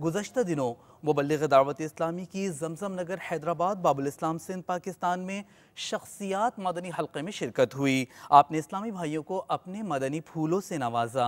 गुजशत दिनों मुबलग दावत इस्लामी की जमजम नगर हैदराबाद बाबुल इस्लाम सिंध पाकिस्तान में शख्सियात मदनी हल्के में शिरकत हुई आपने इस्लामी भाइयों को अपने मदनी फूलों से नवाजा